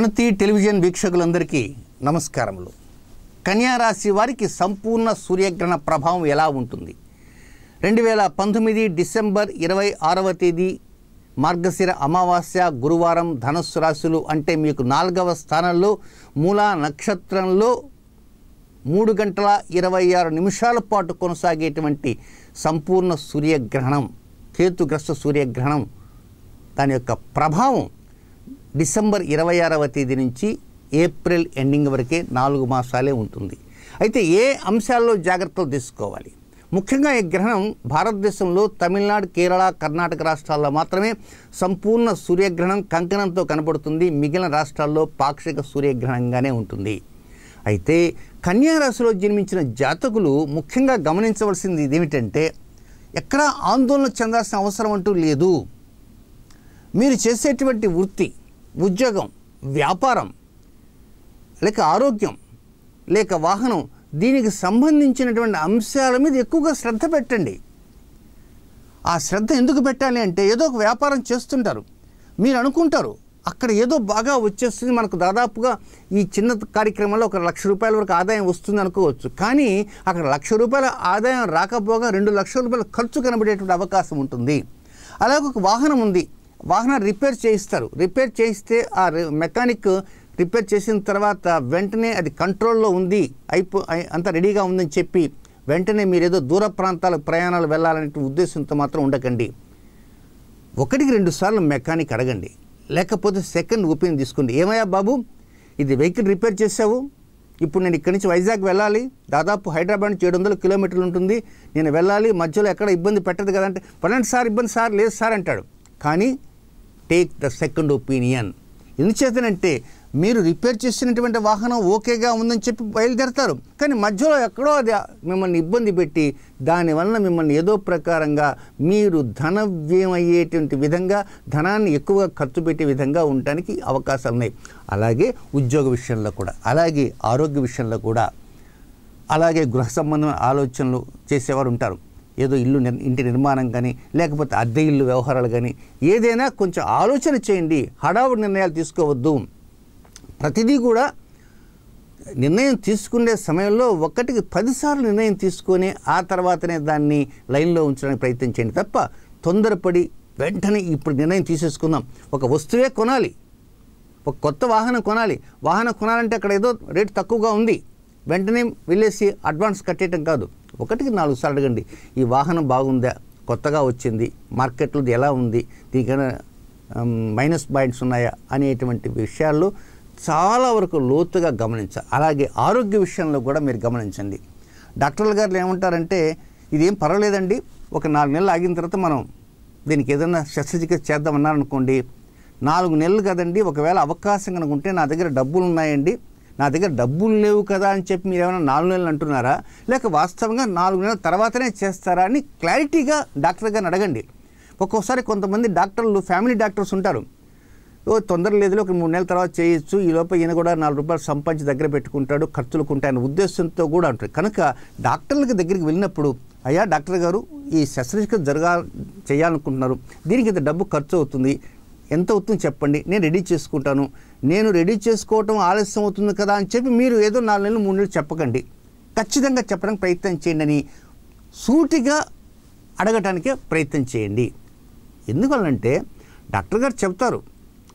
ప్రణతి television వీక్షకులందరికీ నమస్కారములు. కన్యా రాశి వారికి సంపూర్ణ సూర్యగ్రహణ ప్రభావం ఎలా ఉంటుంది? రెండు వేల పంతొమ్మిది డిసెంబర్ ఇరవై ఆరవ తేదీ మార్గశిర అమావాస్య గురువారం ధనుస్సు రాశులు అంటే మీకు నాలుగవ స్థానంలో మూలా నక్షత్రంలో మూడు గంటల ఇరవై ఆరు నిమిషాల పాటు కొనసాగేటువంటి సంపూర్ణ సూర్యగ్రహణం కేతుగ్రస్త సూర్యగ్రహణం దాని యొక్క ప్రభావం డిసెంబర్ ఇరవై ఆరవ తేదీ నుంచి ఏప్రిల్ ఎండింగ్ వరకే నాలుగు మాసాలే ఉంటుంది. అయితే ఏ అంశాల్లో జాగ్రత్తలు తీసుకోవాలి? ముఖ్యంగా ఈ గ్రహణం భారతదేశంలో తమిళనాడు కేరళ కర్ణాటక రాష్ట్రాల్లో మాత్రమే సంపూర్ణ సూర్యగ్రహణం కంకణంతో కనబడుతుంది. మిగిలిన రాష్ట్రాల్లో పాక్షిక సూర్యగ్రహణంగానే ఉంటుంది. అయితే కన్యారాశిలో జన్మించిన జాతకులు ముఖ్యంగా గమనించవలసింది ఇదేమిటంటే ఎక్కడా ఆందోళన చెందాల్సిన అవసరం అంటూ లేదు. మీరు చేసేటువంటి వృత్తి ఉద్యోగం వ్యాపారం లేక ఆరోగ్యం లేక వాహనం దీనికి సంబంధించినటువంటి అంశాల మీద ఎక్కువగా శ్రద్ధ పెట్టండి. ఆ శ్రద్ధ ఎందుకు పెట్టాలి అంటే ఏదో ఒక వ్యాపారం చేస్తుంటారు. మీరు అనుకుంటారు అక్కడ ఏదో బాగా వచ్చేస్తుంది మనకు దాదాపుగా ఈ చిన్న కార్యక్రమంలో ఒక లక్ష రూపాయల వరకు ఆదాయం వస్తుంది అనుకోవచ్చు. కానీ అక్కడ లక్ష రూపాయల ఆదాయం రాకపోగా రెండు లక్షల రూపాయల ఖర్చు కనబడేటువంటి అవకాశం ఉంటుంది. అలాగే ఒక వాహనం ఉంది వాహనం రిపేర్ చేయిస్తారు. రిపేర్ చేయిస్తే ఆ రి- మెకానిక్ రిపేర్ చేసిన తర్వాత వెంటనే అది కంట్రోల్లో ఉంది అయిపో అంత రెడీగా ఉందని చెప్పి వెంటనే మీరు ఏదో దూర ప్రాంతాలకు ప్రయాణాలు వెళ్ళాలనే ఉద్దేశంతో మాత్రం ఉండకండి. ఒకటికి రెండు సార్లు మెకానిక్ అడగండి. లేకపోతే సెకండ్ ఒపీనియన్ తీసుకోండి. ఏమయ్యా బాబు ఇది వెహికల్ రిపేర్ చేసావు ఇప్పుడు నేను ఇక్కడి నుంచి వైజాగ్ వెళ్ళాలి. దాదాపు హైదరాబాద్ నుంచి ఏడు వందల కిలోమీటర్లు ఉంటుంది. నేను వెళ్ళాలి. మధ్యలో ఎక్కడ ఇబ్బంది పెట్టదు కదంటే పడండి సార్ ఇబ్బంది సార్ లేదు సార్ అంటాడు. కానీ టేక్ ద సెకండ్ ఒపీనియన్ ఎందుచేతనంటే మీరు రిపేర్ చేసినటువంటి వాహనం ఓకేగా ఉందని చెప్పి బయలుదేరతారు. కానీ మధ్యలో ఎక్కడో అది మిమ్మల్ని ఇబ్బంది పెట్టి దానివల్ల మిమ్మల్ని ఏదో ప్రకారంగా మీరు ధన వ్యయం అయ్యేటువంటి విధంగా ధనాన్ని ఎక్కువగా ఖర్చు పెట్టే విధంగా ఉండటానికి అవకాశాలు ఉన్నాయి. అలాగే ఉద్యోగ విషయంలో కూడా అలాగే ఆరోగ్య విషయంలో కూడా అలాగే గృహ సంబంధమైన ఆలోచనలు చేసేవారు ఉంటారు. ఏదో ఇల్లు ఇంటి నిర్మాణం కానీ లేకపోతే అద్దె ఇల్లు వ్యవహారాలు కానీ ఏదైనా కొంచెం ఆలోచన చేయండి. హడావుడి నిర్ణయాలు తీసుకోవద్దు. ప్రతిదీ కూడా నిర్ణయం తీసుకునే సమయంలో ఒకటికి పదిసార్లు నిర్ణయం తీసుకొని ఆ తర్వాతనే దాన్ని లైన్లో ఉంచడానికి ప్రయత్నం చేయండి తప్ప తొందరపడి వెంటనే ఇప్పుడు నిర్ణయం తీసేసుకుందాం. ఒక వస్తువే కొనాలి. ఒక కొత్త వాహనం కొనాలి. వాహనం కొనాలంటే అక్కడ ఏదో రేటు తక్కువగా ఉంది. వెంటనే వెళ్ళేసి అడ్వాన్స్ కట్టేయటం కాదు. ఒకటికి నాలుగు సార్లు అడగండి. ఈ వాహనం బాగుందా? కొత్తగా వచ్చింది. మార్కెట్లో ఇది ఎలా ఉంది? దీనికైనా మైనస్ పాయింట్స్ ఉన్నాయా? అనేటువంటి విషయాల్లో చాలా వరకు లోతుగా గమనించాలి అలాగే ఆరోగ్య విషయంలో కూడా మీరు గమనించండి. డాక్టర్ల గారు ఏమంటారంటే ఇదేం పర్వాలేదండి. ఒక నాలుగు నెలలు ఆగిన తర్వాత మనం దీనికి ఏదైనా శస్త్రచికిత్స చేద్దామన్నారనుకోండి నాలుగు నెలలు కదండి. ఒకవేళ అవకాశం కనుకుంటే నా దగ్గర డబ్బులు ఉన్నాయండి. నా దగ్గర డబ్బులు లేవు కదా అని చెప్పి మీరు ఏమైనా నాలుగు నెలలు అంటున్నారా? లేక వాస్తవంగా నాలుగు నెలల తర్వాతనే చేస్తారా అని క్లారిటీగా డాక్టర్ గారిని అడగండి. ఒక్కోసారి కొంతమంది డాక్టర్లు ఫ్యామిలీ డాక్టర్స్ ఉంటారు. ఓ తొందర లేదు ఒక మూడు నెలల తర్వాత చేయొచ్చు ఈ లోపల ఈయన కూడా నాలుగు రూపాయలు సంపాదించి దగ్గర పెట్టుకుంటాడు ఖర్చులకు ఉంటాయన్న ఉద్దేశంతో కూడా ఉంటాడు కనుక డాక్టర్లకి దగ్గరికి వెళ్ళినప్పుడు అయ్యా డాక్టర్ గారు ఈ శస్త్రచికిత్స జరగా చేయాలనుకుంటున్నారు. దీనికి ఇంత డబ్బు ఖర్చు అవుతుంది. ఎంత అవుతుందో చెప్పండి. నేను రెడీ చేసుకుంటాను. నేను రెడీ చేసుకోవటం ఆలస్యం అవుతుంది కదా అని చెప్పి మీరు ఏదో నాలుగు నెలలు మూడు నెలలు చెప్పకండి. ఖచ్చితంగా చెప్పడానికి ప్రయత్నం చేయండి అని సూటిగా అడగటానికే ప్రయత్నం చేయండి. ఎందువల్లంటే డాక్టర్ గారు చెప్తారు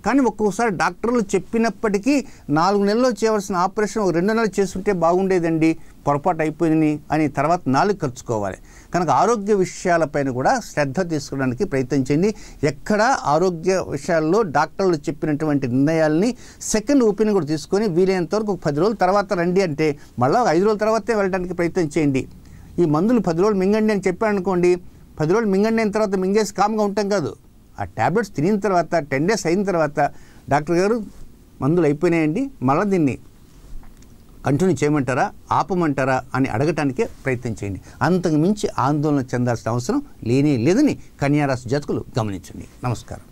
కానీ ఒక్కొక్కసారి డాక్టర్లు చెప్పినప్పటికీ నాలుగు నెలల్లో చేయవలసిన ఆపరేషన్ ఒక రెండు నెలలు చేస్తుంటే బాగుండేదండి పొరపాటు అయిపోయింది అని తర్వాత నాలుగు ఖర్చుకోవాలి కనుక ఆరోగ్య విషయాలపైన కూడా శ్రద్ధ తీసుకోవడానికి ప్రయత్నించండి ఎక్కడ ఆరోగ్య విషయాల్లో డాక్టర్లు చెప్పినటువంటి నిర్ణయాల్ని సెకండ్ ఒపీనియన్ కూడా తీసుకొని వీలైనంత వరకు ఒక పది రోజుల తర్వాత రండి అంటే మళ్ళీ ఐదు రోజుల తర్వాతే వెళ్ళడానికి ప్రయత్నం చేయండి. ఈ మందులు పది రోజులు మింగండి అని చెప్పాను అనుకోండి పది రోజులు మింగండి అయిన తర్వాత మింగేసి కామ్గా ఉంటాం కాదు. ఆ ట్యాబ్లెట్స్ తినిన తర్వాత టెన్ డేస్ అయిన తర్వాత డాక్టర్ గారు మందులు అయిపోయినాయండి. మళ్ళీ దీన్ని కంటిన్యూ చేయమంటారా ఆపమంటారా అని అడగటానికే ప్రయత్నం చేయండి. అంతకు మించి ఆందోళన చెందాల్సిన అవసరం లేనే లేదని కన్యారాశి జాతకులు గమనించండి. నమస్కారం.